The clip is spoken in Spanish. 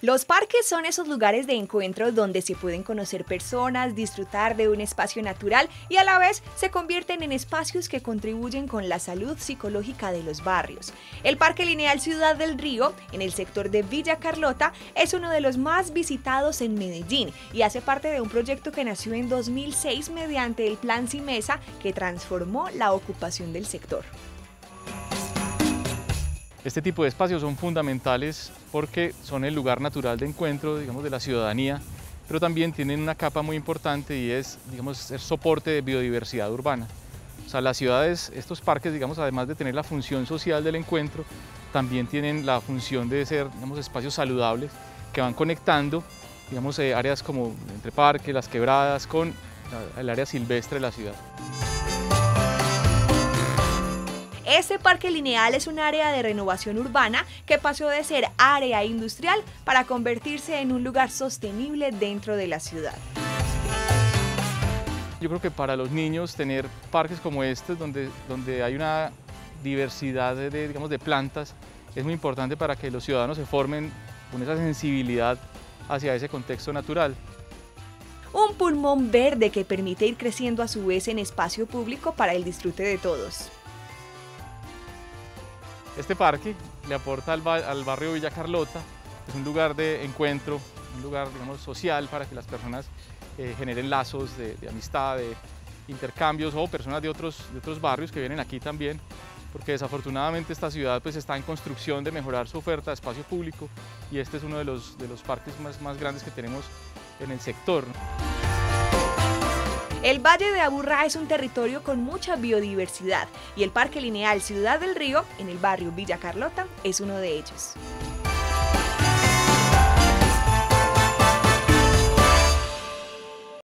Los parques son esos lugares de encuentro donde se pueden conocer personas, disfrutar de un espacio natural y a la vez se convierten en espacios que contribuyen con la salud psicológica de los barrios. El Parque Lineal Ciudad del Río, en el sector de Villa Carlota, es uno de los más visitados en Medellín y hace parte de un proyecto que nació en 2006 mediante el Plan Cimesa que transformó la ocupación del sector. Este tipo de espacios son fundamentales porque son el lugar natural de encuentro digamos, de la ciudadanía, pero también tienen una capa muy importante y es digamos, ser soporte de biodiversidad urbana. O sea, las ciudades, estos parques, digamos, además de tener la función social del encuentro, también tienen la función de ser digamos, espacios saludables que van conectando digamos, eh, áreas como entre parques, las quebradas, con el área silvestre de la ciudad. Este parque lineal es un área de renovación urbana que pasó de ser área industrial para convertirse en un lugar sostenible dentro de la ciudad. Yo creo que para los niños tener parques como este, donde, donde hay una diversidad de, digamos, de plantas, es muy importante para que los ciudadanos se formen con esa sensibilidad hacia ese contexto natural. Un pulmón verde que permite ir creciendo a su vez en espacio público para el disfrute de todos. Este parque le aporta al, barrio Villa Carlota, es un lugar de encuentro, un lugar digamos, social para que las personas eh, generen lazos de, amistad, de intercambios o personas de otros, barrios que vienen aquí también, porque desafortunadamente esta ciudad pues, está en construcción de mejorar su oferta de espacio público y este es uno de los, de los parques más grandes que tenemos en el sector. El Valle de Aburrá es un territorio con mucha biodiversidad y el Parque Lineal Ciudad del Río, en el barrio Villa Carlota, es uno de ellos.